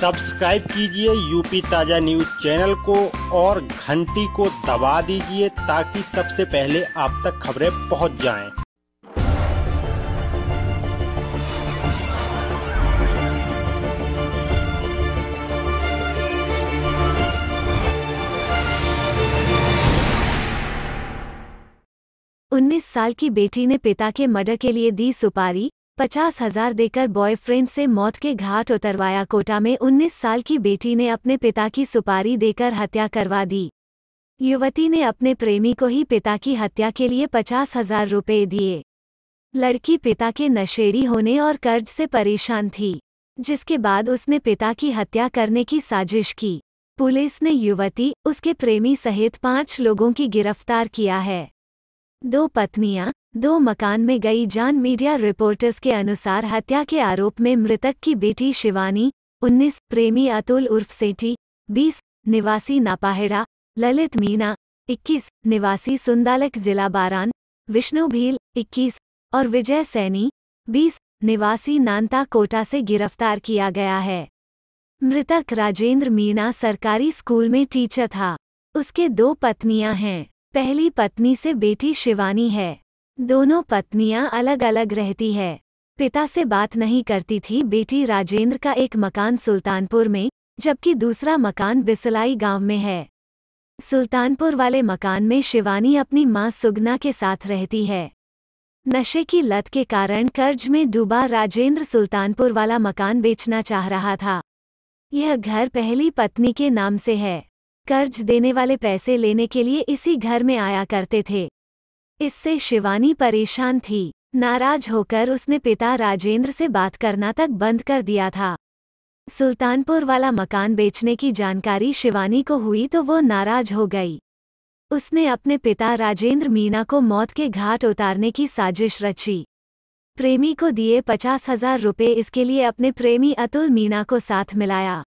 Subscribe कीजिए UP ताज़ा news channel को और घंटी को दबा दीजिए ताकि सबसे पहले आप तक खबरें पहुँच जाएँ। उन्नीस साल की बेटी ने पिता के मर्डर के लिए दी सुपारी पचास हज़ार देकर बॉयफ्रेंड से मौत के घाट उतरवाया। कोटा में उन्नीस साल की बेटी ने अपने पिता की सुपारी देकर हत्या करवा दी। युवती ने अपने प्रेमी को ही पिता की हत्या के लिए पचास हज़ार रुपये दिए। लड़की पिता के नशेड़ी होने और कर्ज से परेशान थी, जिसके बाद उसने पिता की हत्या करने की साजिश की। पुलिस ने युवती, उसके प्रेमी सहित पाँच लोगों की गिरफ़्तार किया है। दो पत्नियाँ, दो मकान में गई जान मीडिया रिपोर्टर्स के अनुसार हत्या के आरोप में मृतक की बेटी शिवानी 19 प्रेमी अतुल उर्फ़ सेठी 20 निवासी नापाहेड़ा, ललित मीना 21 निवासी सुंदालक जिला बारान, विष्णु भील 21 और विजय सैनी 20 निवासी नानता कोटा से गिरफ़्तार किया गया है। मृतक राजेंद्र मीना सरकारी स्कूल में टीचर था। उसके दो पत्नियाँ हैं। पहली पत्नी से बेटी शिवानी है। दोनों पत्नियाँ अलग अलग रहती है। पिता से बात नहीं करती थी, बेटी राजेंद्र का एक मकान सुल्तानपुर में, जबकि दूसरा मकान बिसलाई गाँव में है। सुल्तानपुर वाले मकान में शिवानी अपनी माँ सुगना के साथ रहती है। नशे की लत के कारण कर्ज में डूबा राजेंद्र सुल्तानपुर वाला मकान बेचना चाह रहा था। यह घर पहली पत्नी के नाम से है। कर्ज देने वाले पैसे लेने के लिए इसी घर में आया करते थे। इससे शिवानी परेशान थी। नाराज़ होकर उसने पिता राजेंद्र से बात करना तक बंद कर दिया था। सुल्तानपुर वाला मकान बेचने की जानकारी शिवानी को हुई तो वो नाराज़ हो गई। उसने अपने पिता राजेंद्र मीना को मौत के घाट उतारने की साजिश रची। प्रेमी को दिए पचास हज़ार रुपये इसके लिए अपने प्रेमी अतुल मीना को साथ मिलाया।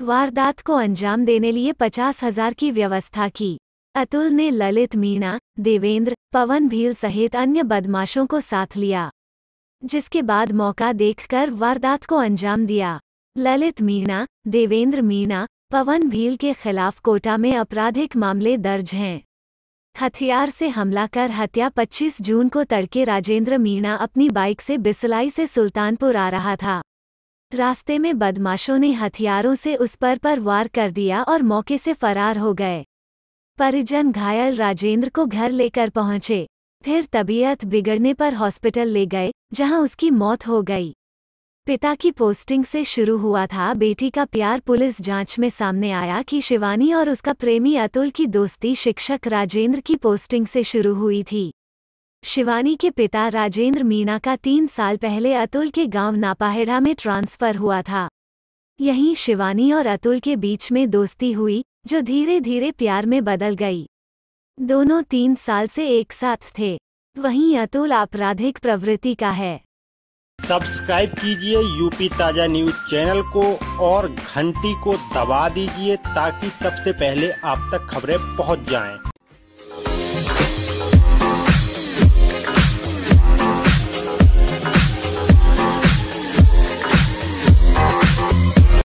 वारदात को अंजाम देने लिए पचास हज़ार की व्यवस्था की। अतुल ने ललित मीणा देवेंद्र, पवन भील सहित अन्य बदमाशों को साथ लिया, जिसके बाद मौका देखकर वारदात को अंजाम दिया। ललित मीणा देवेंद्र मीणा पवन भील के खिलाफ कोटा में आपराधिक मामले दर्ज हैं। हथियार से हमला कर हत्या 25 जून को तड़के राजेंद्र मीणा अपनी बाइक से बिसलाई से सुल्तानपुर आ रहा था। रास्ते में बदमाशों ने हथियारों से उस पर पर वार कर दिया और मौके से फरार हो गए। परिजन घायल राजेंद्र को घर लेकर पहुँचे। फिर तबीयत बिगड़ने पर हॉस्पिटल ले गए, जहाँ उसकी मौत हो गई। पिता की पोस्टिंग से शुरू हुआ था। बेटी का प्यार पुलिस जाँच में सामने आया कि शिवानी और उसका प्रेमी अतुल की दोस्ती शिक्षक राजेंद्र की पोस्टिंग से शुरू हुई थी। शिवानी के पिता राजेंद्र मीना का तीन साल पहले अतुल के गाँव नापाहेड़ा में ट्रांसफ़र हुआ था। यहीं शिवानी और अतुल के बीच में दोस्ती हुई, जो धीरे धीरे प्यार में बदल गई। दोनों तीन साल से एक साथ थे। वहीं अतुल आपराधिक प्रवृत्ति का है। सब्सक्राइब कीजिए यूपी ताज़ा न्यूज़ चैनल को और घंटी को दबा दीजिए ताकि सबसे पहले आप तक खबरें पहुँच जाएँ।